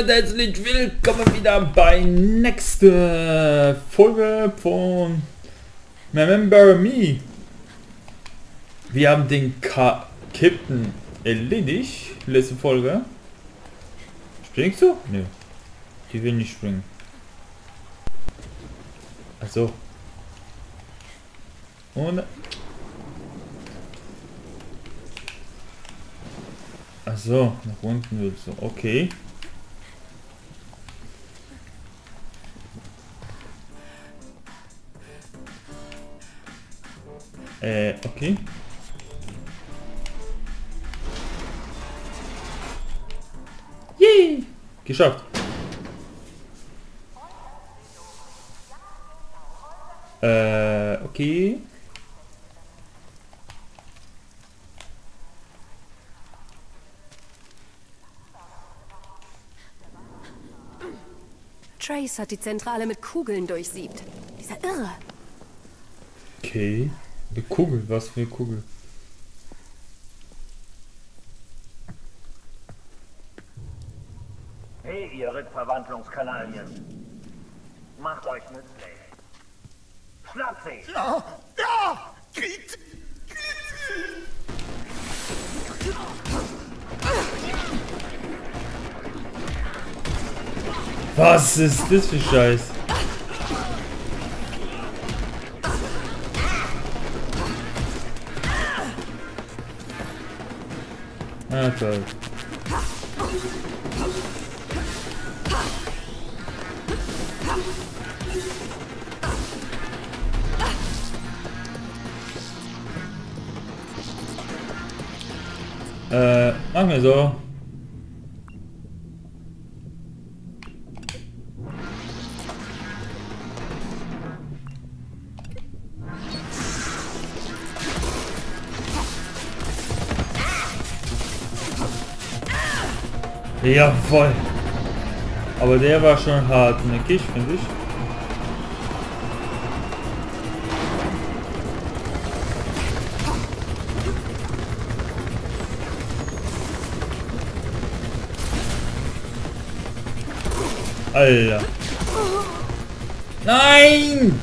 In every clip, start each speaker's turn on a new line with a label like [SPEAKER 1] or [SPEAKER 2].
[SPEAKER 1] Und herzlich willkommen wieder bei nächste Folge von Remember Me. Wir haben den Ka Captain erledigt, letzte Folge. Springst du? Nö. Die will nicht springen. Also. Und Achso, nach unten willst du. Okay. Äh, okay. Yay! Geschafft. Äh, okay.
[SPEAKER 2] Trace hat die Zentrale mit Kugeln durchsiebt. Dieser Irre.
[SPEAKER 1] Okay. Eine Kugel, was für eine Kugel?
[SPEAKER 3] Hey, ihr Rückverwandlungskanalien. Macht euch nützlich. Schnappt sie!
[SPEAKER 4] Ja, ja, Krieg,
[SPEAKER 1] Was ist das für Scheiß? Ah, toll. Äh, machen wir so. Jawoll. Aber der war schon hartnäckig, finde ich. Alter. Nein!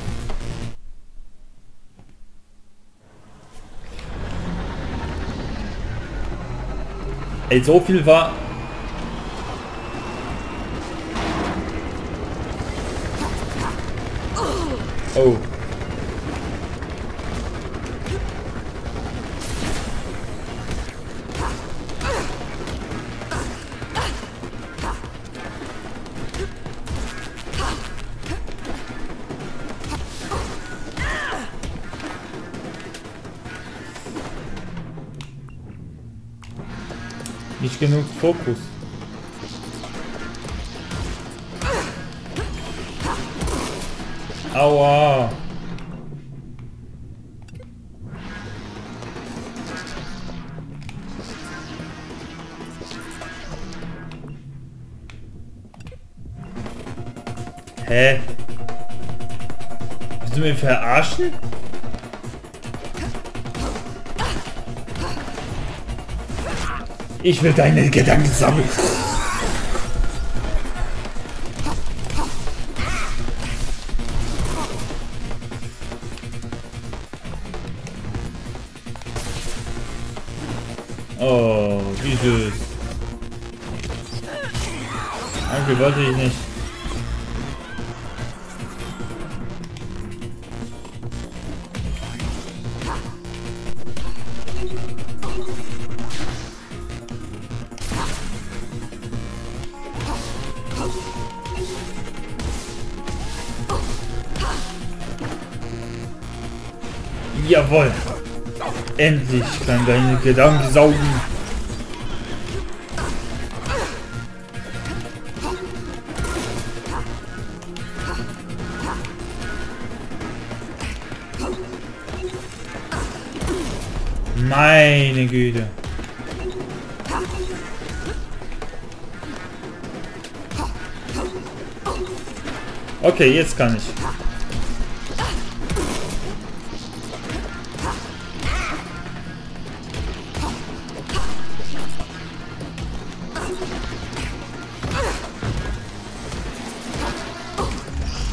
[SPEAKER 1] Ey, so viel war... Oh. Nicht genug Fokus. Aua. Hä? Willst du mich verarschen? Ich will deine Gedanken sammeln. Wie süß. Danke, wollte ich nicht. Jawohl. Endlich kann deine Gedanken saugen. Meine Güte. Okay, jetzt kann ich.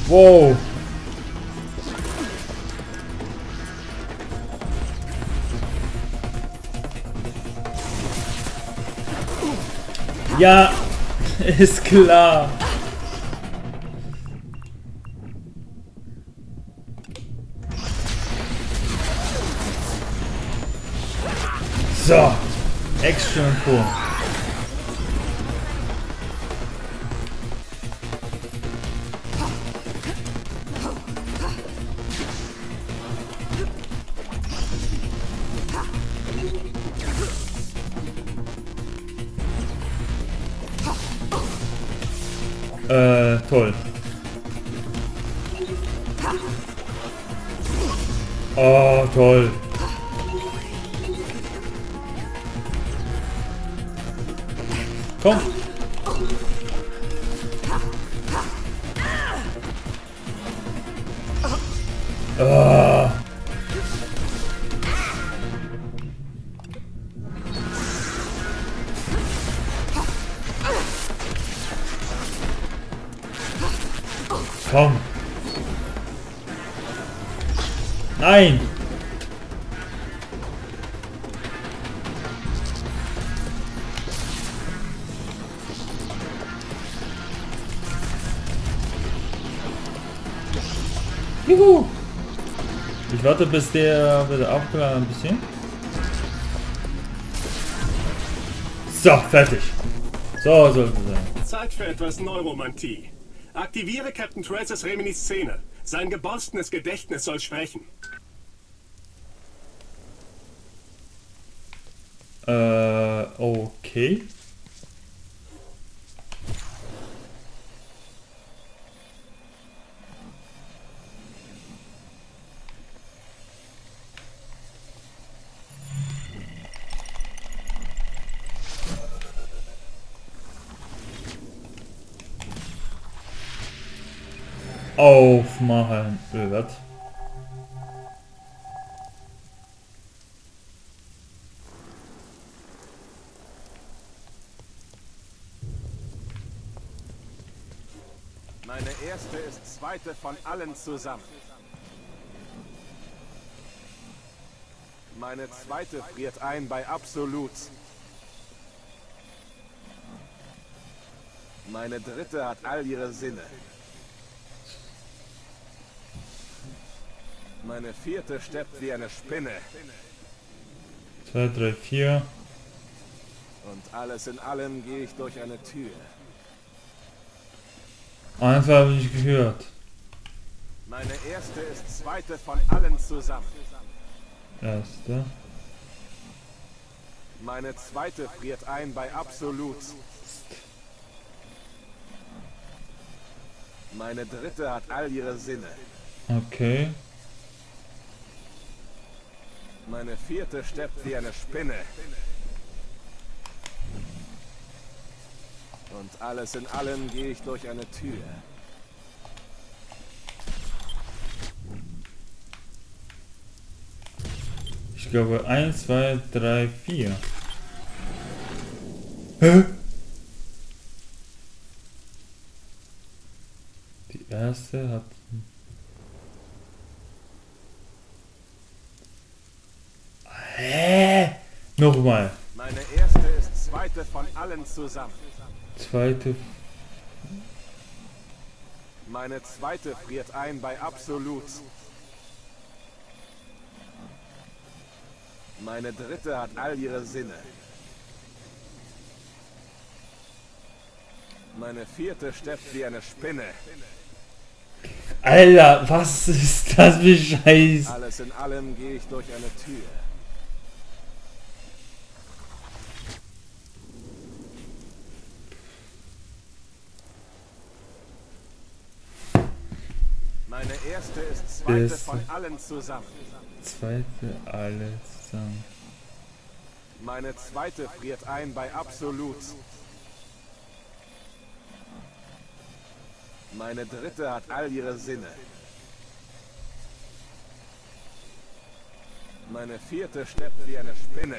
[SPEAKER 1] Wow. Ja, ist klar. So, Action pur. Toll. Oh, toll. Komm. Ah. Juhu. Ich warte, bis der wieder aufgeladen ein bisschen. So, fertig. So sollte es sein.
[SPEAKER 5] Zeit für etwas Neuromantie. Aktiviere Captain Tracers Reminiscene. Sein geborstenes Gedächtnis soll sprechen.
[SPEAKER 1] Äh, okay. Aufmachen. Äh, was?
[SPEAKER 5] Meine erste ist zweite von allen zusammen. Meine zweite friert ein bei Absolut. Meine dritte hat all ihre Sinne. Meine vierte steppt wie eine Spinne.
[SPEAKER 1] 2, 3, 4.
[SPEAKER 5] Und alles in allem gehe ich durch eine Tür.
[SPEAKER 1] Einfach habe ich gehört.
[SPEAKER 5] Meine erste ist zweite von allen zusammen.
[SPEAKER 1] Erste.
[SPEAKER 5] Meine zweite friert ein bei Absolut. Meine dritte hat all ihre Sinne.
[SPEAKER 1] Okay.
[SPEAKER 5] Meine vierte steppt wie eine Spinne. Und alles in allem gehe ich durch eine Tür.
[SPEAKER 1] Ich glaube 1, 2, 3, 4. Hä? Die erste hat. Hä? Nochmal.
[SPEAKER 5] Meine erste ist zweite von allen zusammen.
[SPEAKER 1] Zweite.
[SPEAKER 5] Meine zweite friert ein bei Absolut. Meine dritte hat all ihre Sinne. Meine vierte steppt wie eine Spinne.
[SPEAKER 1] Alter, was ist das für Scheiß?
[SPEAKER 5] Alles in allem gehe ich durch eine Tür. Ist zweite
[SPEAKER 1] Erste.
[SPEAKER 5] von allen zusammen.
[SPEAKER 1] Zweite, alle zusammen.
[SPEAKER 5] Meine zweite friert ein bei Absolut. Meine dritte hat all ihre Sinne. Meine vierte steppt wie eine Spinne.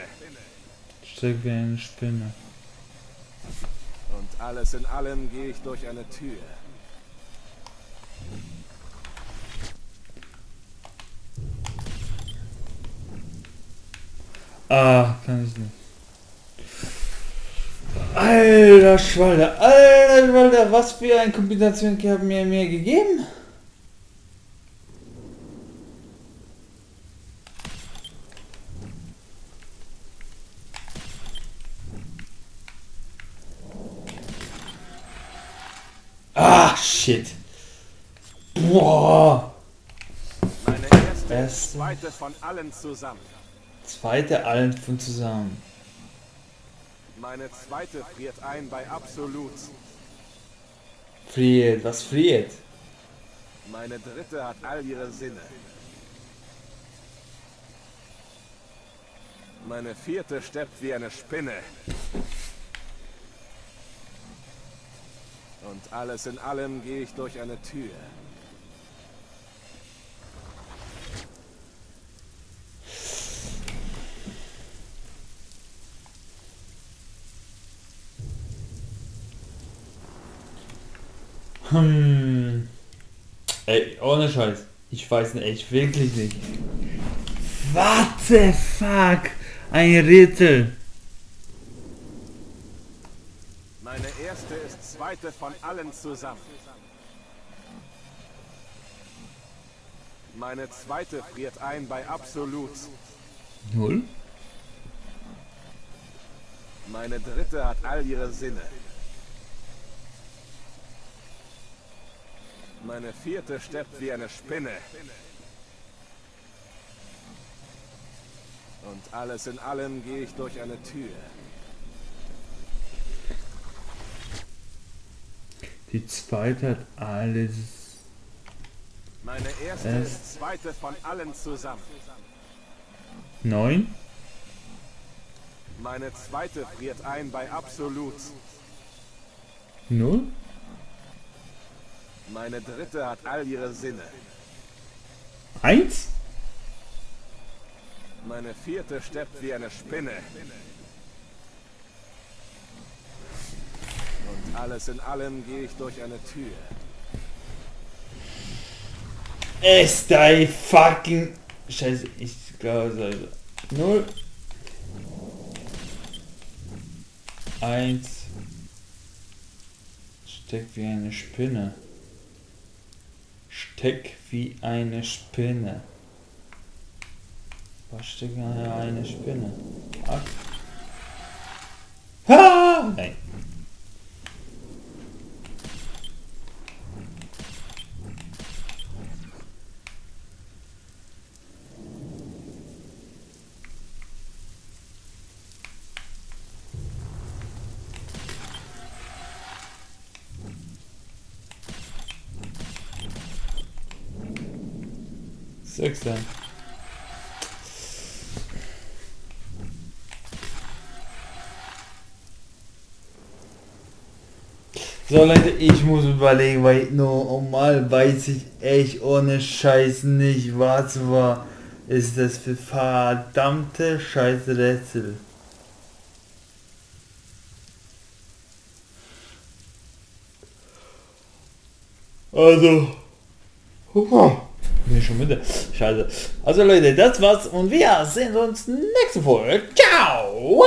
[SPEAKER 1] Steckt wie eine Spinne.
[SPEAKER 5] Und alles in allem gehe ich durch eine Tür.
[SPEAKER 1] Ah, kann ich nicht. Alter Schwalder, alter Schwalder, was für eine Kombination haben mir mir gegeben? Ah, shit. Boah.
[SPEAKER 5] Meine erste,
[SPEAKER 1] Erste.
[SPEAKER 5] zweite von allen zusammen.
[SPEAKER 1] Zweite allen von zusammen.
[SPEAKER 5] Meine zweite friert ein bei Absolut.
[SPEAKER 1] Friert, was friert?
[SPEAKER 5] Meine dritte hat all ihre Sinne. Meine vierte steppt wie eine Spinne. Und alles in allem gehe ich durch eine Tür.
[SPEAKER 1] Hm. Ey, ohne Scheiß. Ich weiß nicht, echt wirklich nicht. What the fuck? Ein Rätsel.
[SPEAKER 5] Meine erste ist zweite von allen zusammen. Meine zweite friert ein bei Absolut.
[SPEAKER 1] Null?
[SPEAKER 5] Meine dritte hat all ihre Sinne. Meine vierte steppt wie eine Spinne. Und alles in allem gehe ich durch eine Tür.
[SPEAKER 1] Die zweite hat alles.
[SPEAKER 5] Meine erste
[SPEAKER 1] Es-
[SPEAKER 5] ist zweite von allen zusammen.
[SPEAKER 1] Neun?
[SPEAKER 5] Meine zweite friert ein bei Absolut.
[SPEAKER 1] Null?
[SPEAKER 5] Meine dritte hat all ihre Sinne.
[SPEAKER 1] Eins?
[SPEAKER 5] Meine vierte steppt wie eine Spinne. Und alles in allem gehe ich durch eine Tür.
[SPEAKER 1] Ist die fucking. Scheiße, ich glaube. Null. Eins. Steckt wie eine Spinne. Steck wie eine Spinne. Was steckt eine Spinne? Acht. Ha! Nein. Sechster. So Leute, ich muss überlegen, weil normal weiß ich echt ohne Scheiß nicht, was war. Ist das für verdammte Scheiß Rätsel. Also. Huah. Bin schon müde. Scheiße. Also Leute, das war's und wir sehen uns nächste Folge. Ciao!